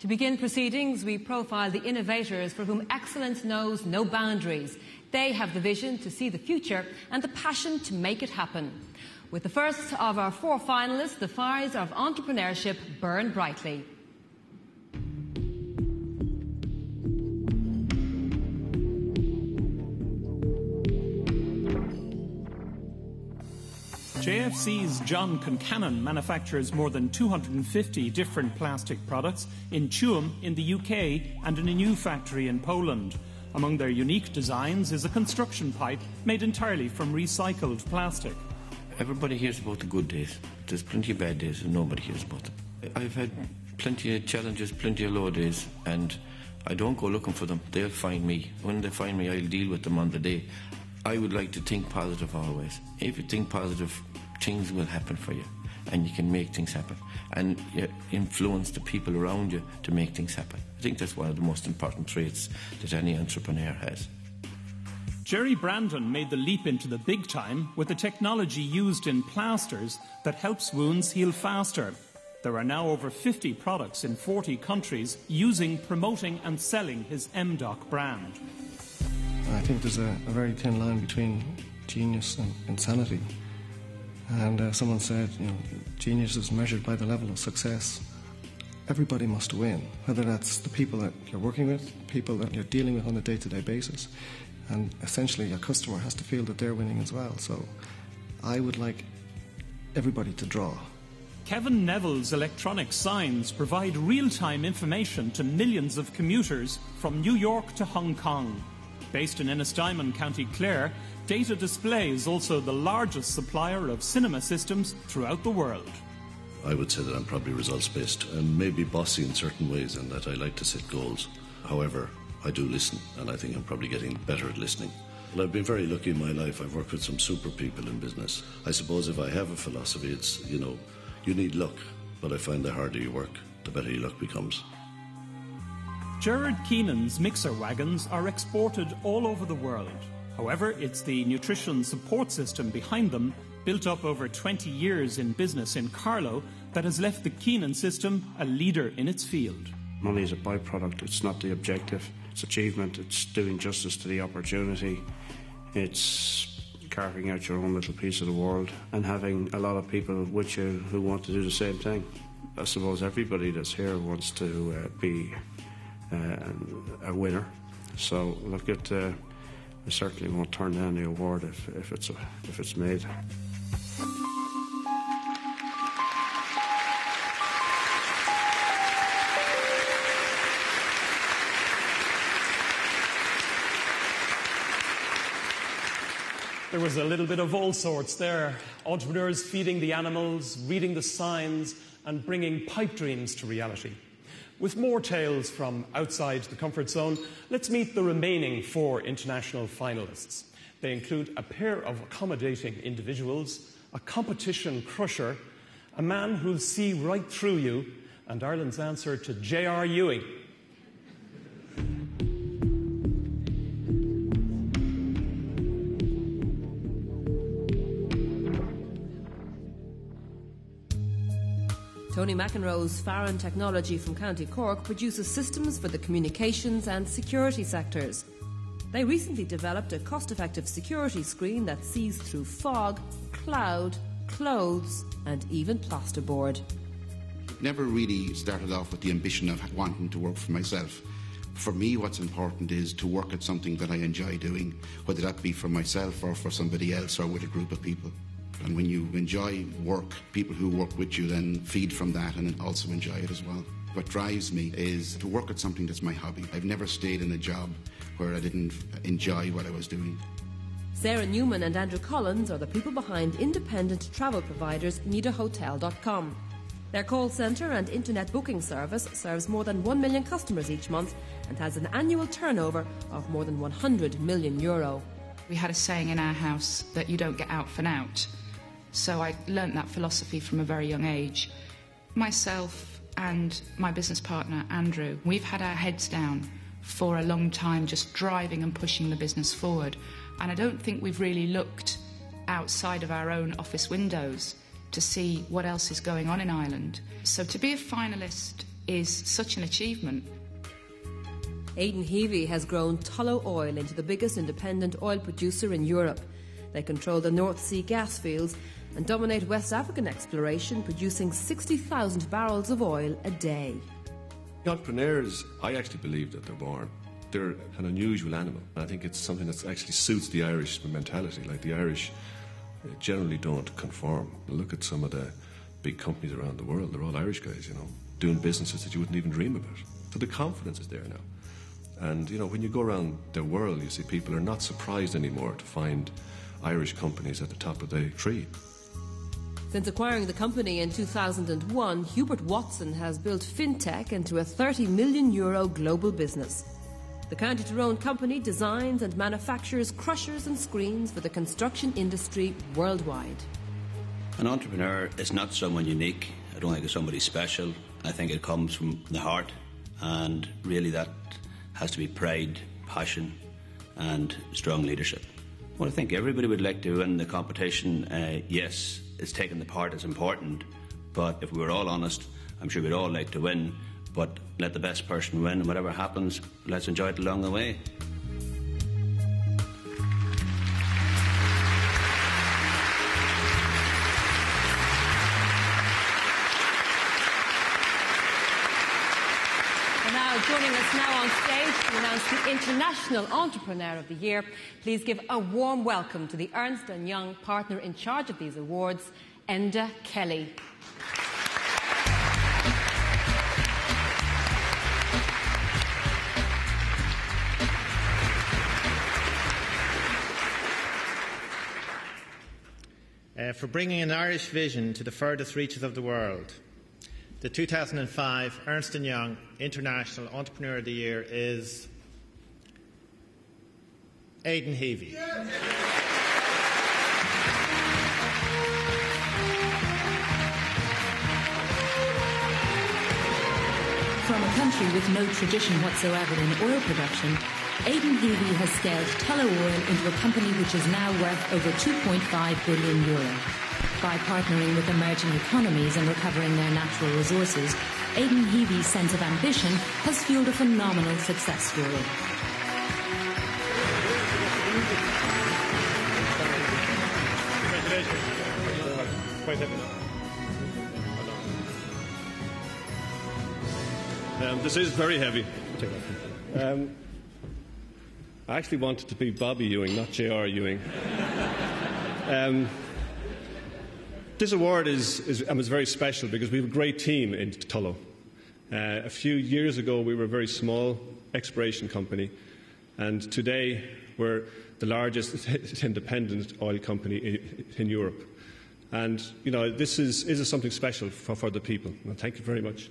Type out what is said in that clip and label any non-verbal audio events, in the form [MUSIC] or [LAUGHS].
To begin proceedings, we profile the innovators for whom excellence knows no boundaries. They have the vision to see the future and the passion to make it happen. With the first of our four finalists, the fires of entrepreneurship burn brightly. JFC's John Concannon manufactures more than 250 different plastic products in Tuam in the UK and in a new factory in Poland. Among their unique designs is a construction pipe made entirely from recycled plastic. Everybody hears about the good days. There's plenty of bad days and nobody hears about them. I've had plenty of challenges, plenty of low days, and I don't go looking for them. They'll find me. When they find me, I'll deal with them on the day. I would like to think positive always. If you think positive, things will happen for you and you can make things happen and influence the people around you to make things happen. I think that's one of the most important traits that any entrepreneur has. Jerry Brandon made the leap into the big time with the technology used in plasters that helps wounds heal faster. There are now over 50 products in 40 countries using, promoting, and selling his MDoc brand. I think there's a, a very thin line between genius and insanity. And uh, someone said, you know, genius is measured by the level of success. Everybody must win, whether that's the people that you're working with, people that you're dealing with on a day to day basis. And essentially, your customer has to feel that they're winning as well. So I would like everybody to draw. Kevin Neville's electronic signs provide real time information to millions of commuters from New York to Hong Kong. Based in Ennistymon, County Clare, Data Display is also the largest supplier of cinema systems throughout the world. I would say that I'm probably results based and maybe bossy in certain ways and that I like to set goals. However, I do listen and I think I'm probably getting better at listening. Well, I've been very lucky in my life. I've worked with some super people in business. I suppose if I have a philosophy, it's, you know, you need luck, but I find the harder you work, the better your luck becomes. Gerard Keenan's mixer wagons are exported all over the world. However, it's the nutrition support system behind them, built up over 20 years in business in Carlow, that has left the Keenan system a leader in its field. Money is a byproduct, it's not the objective. It's achievement, it's doing justice to the opportunity, it's carving out your own little piece of the world and having a lot of people with you who want to do the same thing. I suppose everybody that's here wants to uh, be a winner. So look at. Uh, I certainly won't turn down the award if, if it's if it's made. There was a little bit of all sorts there. Entrepreneurs feeding the animals, reading the signs, and bringing pipe dreams to reality. With more tales from outside the comfort zone, let's meet the remaining four international finalists. They include a pair of accommodating individuals, a competition crusher, a man who'll see right through you, and Ireland's answer to J.R. Ewing. Tony McEnroe's Farran Technology from County Cork produces systems for the communications and security sectors. They recently developed a cost effective security screen that sees through fog, cloud, clothes, and even plasterboard. Never really started off with the ambition of wanting to work for myself. For me, what's important is to work at something that I enjoy doing, whether that be for myself or for somebody else or with a group of people. And when you enjoy work, people who work with you then feed from that and also enjoy it as well. What drives me is to work at something that's my hobby. I've never stayed in a job where I didn't enjoy what I was doing. Sarah Newman and Andrew Collins are the people behind independent travel providers NeedAHotel.com. Their call centre and internet booking service serves more than 1 million customers each month and has an annual turnover of more than 100 million euro. We had a saying in our house that you don't get out for out. So I learnt that philosophy from a very young age. Myself and my business partner, Andrew, we've had our heads down for a long time, just driving and pushing the business forward. And I don't think we've really looked outside of our own office windows to see what else is going on in Ireland. So to be a finalist is such an achievement. Aidan Heavey has grown Tullow Oil into the biggest independent oil producer in Europe. They control the North Sea gas fields and dominate West African exploration, producing 60,000 barrels of oil a day. Entrepreneurs, I actually believe that they're born. They're an unusual animal. I think it's something that actually suits the Irish mentality. Like the Irish uh, generally don't conform. Look at some of the big companies around the world. They're all Irish guys, you know, doing businesses that you wouldn't even dream about. So the confidence is there now. And, you know, when you go around the world, you see people are not surprised anymore to find Irish companies at the top of the tree. Since acquiring the company in 2001, Hubert Watson has built Fintec into a 30 million euro global business. The County Tyrone company designs and manufactures crushers and screens for the construction industry worldwide. An entrepreneur is not someone unique. I don't think it's somebody special. I think it comes from the heart, and really that has to be pride, passion, and strong leadership. Well, I think everybody would like to win the competition. Uh, yes, it's taking the part is important, but if we were all honest, I'm sure we'd all like to win. But let the best person win, and whatever happens, let's enjoy it along the way. Joining us now on stage to announce the International Entrepreneur of the Year. Please give a warm welcome to the Ernst & Young partner in charge of these awards, Enda Kelly. Uh, for bringing an Irish vision to the furthest reaches of the world. The 2005 Ernst & Young International Entrepreneur of the Year is Aidan Heavey. From a country with no tradition whatsoever in oil production, Aidan Heavey has scaled Tullow Oil into a company which is now worth over 2.5 billion euro. By partnering with emerging economies and recovering their natural resources, Aidan Heavey's sense of ambition has fueled a phenomenal success story. Um, this is very heavy. Um, I actually wanted to be Bobby Ewing, not J.R. Ewing. [LAUGHS] Um, this award is, is, um, is, very special because we have a great team in Tullow. Uh, a few years ago, we were a very small exploration company, and today we're the largest [LAUGHS] independent oil company in, in Europe. And, you know, this is, is something special for, for the people. Well, thank you very much.